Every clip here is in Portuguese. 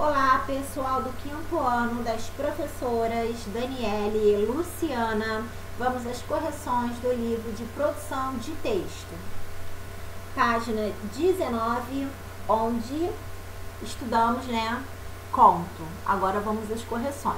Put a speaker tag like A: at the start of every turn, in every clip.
A: Olá, pessoal do quinto ano das professoras Daniele e Luciana. Vamos às correções do livro de produção de texto. Página 19, onde estudamos, né, conto. Agora vamos às correções.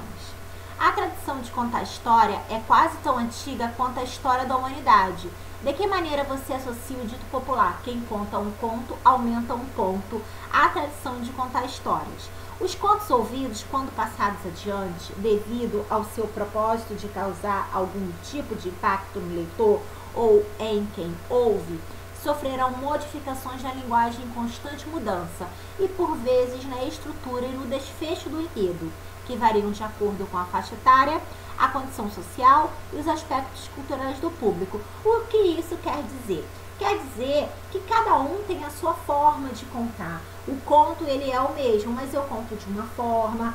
A: A tradição de contar história é quase tão antiga quanto a história da humanidade. De que maneira você associa o dito popular? Quem conta um conto aumenta um ponto à tradição de contar histórias. Os contos ouvidos, quando passados adiante, devido ao seu propósito de causar algum tipo de impacto no leitor ou em quem ouve, sofrerão modificações na linguagem em constante mudança e, por vezes, na estrutura e no desfecho do enredo que variam de acordo com a faixa etária, a condição social e os aspectos culturais do público. O que isso quer dizer? Quer dizer que cada um tem a sua forma de contar. O conto ele é o mesmo, mas eu conto de uma forma,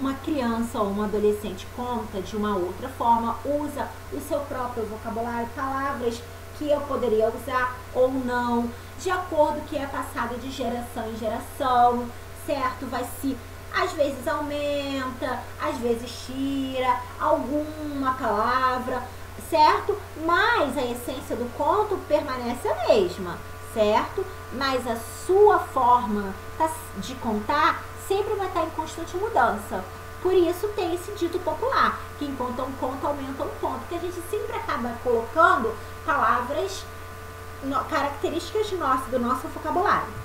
A: uma criança ou um adolescente conta de uma outra forma, usa o seu próprio vocabulário, palavras que eu poderia usar ou não, de acordo que é passado de geração em geração, certo? Vai se às vezes aumenta, às vezes tira alguma palavra, certo? Mas a essência do conto permanece a mesma, certo? Mas a sua forma tá, de contar sempre vai estar em constante mudança. Por isso tem esse dito popular, que enquanto um conto aumenta um ponto, que a gente sempre acaba colocando palavras características nossas, do nosso vocabulário.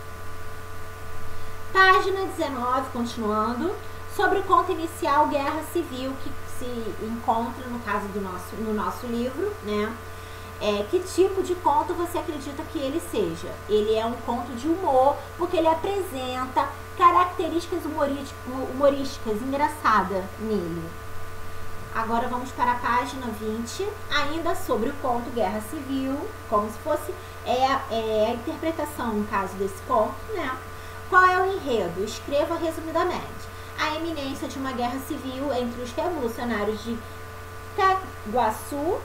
A: Página 19, continuando, sobre o conto inicial Guerra Civil, que se encontra no caso do nosso, no nosso livro, né? É, que tipo de conto você acredita que ele seja? Ele é um conto de humor, porque ele apresenta características humorísticas engraçadas nele. Agora vamos para a página 20, ainda sobre o conto Guerra Civil, como se fosse é, é a interpretação, no caso desse conto, né? Qual é o enredo? Escreva resumidamente. A eminência de uma guerra civil entre os revolucionários de Caguaçu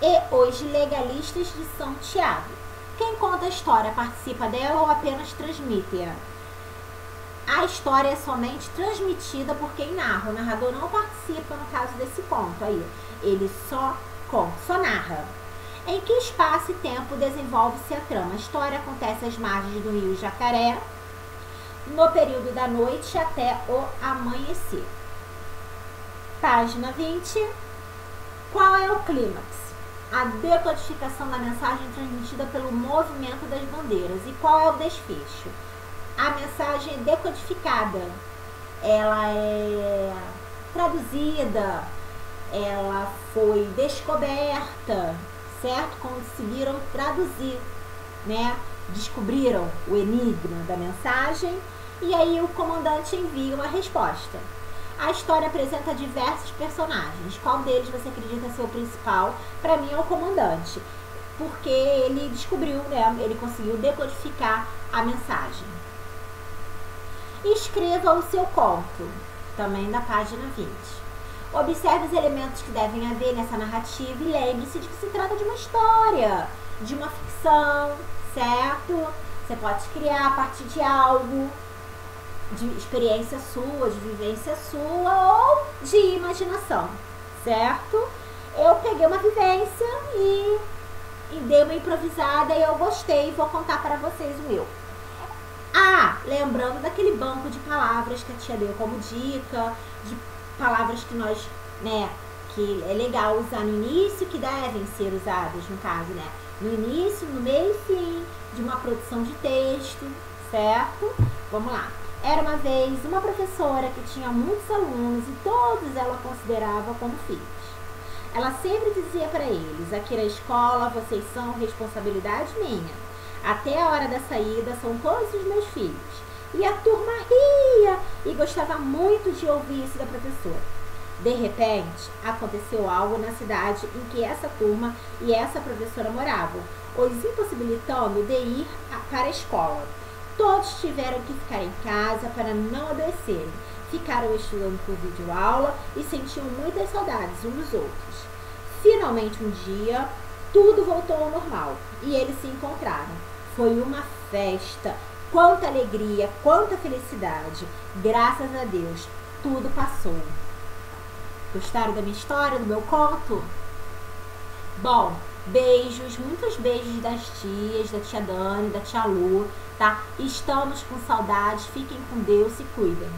A: e os legalistas de São Tiago. Quem conta a história participa dela ou apenas transmite-a? A história é somente transmitida por quem narra. O narrador não participa no caso desse conto aí. Ele só só narra. Em que espaço e tempo desenvolve-se a trama? A história acontece às margens do rio Jacaré, no período da noite até o amanhecer. Página 20. Qual é o clímax? A decodificação da mensagem transmitida pelo movimento das bandeiras. E qual é o desfecho? A mensagem é decodificada. Ela é traduzida, ela foi descoberta, certo? Conseguiram traduzir, né? Descobriram o enigma da mensagem e aí o comandante envia uma resposta. A história apresenta diversos personagens. Qual deles você acredita ser o principal? Para mim é o comandante, porque ele descobriu, né? Ele conseguiu decodificar a mensagem. Escreva o seu conto, também na página 20. Observe os elementos que devem haver nessa narrativa e lembre-se de que se trata de uma história, de uma ficção, certo? Você pode criar a partir de algo, de experiência sua, de vivência sua ou de imaginação, certo? Eu peguei uma vivência e, e dei uma improvisada e eu gostei e vou contar para vocês o meu. Ah, lembrando daquele banco de palavras que a tia deu como dica, de palavras que nós, né, que é legal usar no início, que devem ser usadas, no caso, né, no início, no meio e fim de uma produção de texto, certo? Vamos lá. Era uma vez uma professora que tinha muitos alunos e todos ela considerava como filhos. Ela sempre dizia para eles: aqui na escola vocês são responsabilidade minha. Até a hora da saída são todos os meus filhos. E a turma ria e gostava muito de ouvir isso da professora. De repente, aconteceu algo na cidade em que essa turma e essa professora moravam, os impossibilitando de ir para a escola. Todos tiveram que ficar em casa para não adoecerem. Ficaram estudando por videoaula e sentiam muitas saudades uns dos outros. Finalmente, um dia, tudo voltou ao normal e eles se encontraram. Foi uma festa. Quanta alegria, quanta felicidade. Graças a Deus, tudo passou. Gostaram da minha história, do meu conto? Bom, beijos, muitos beijos das tias, da tia Dani, da tia Lu, tá? Estamos com saudades, fiquem com Deus e cuidem.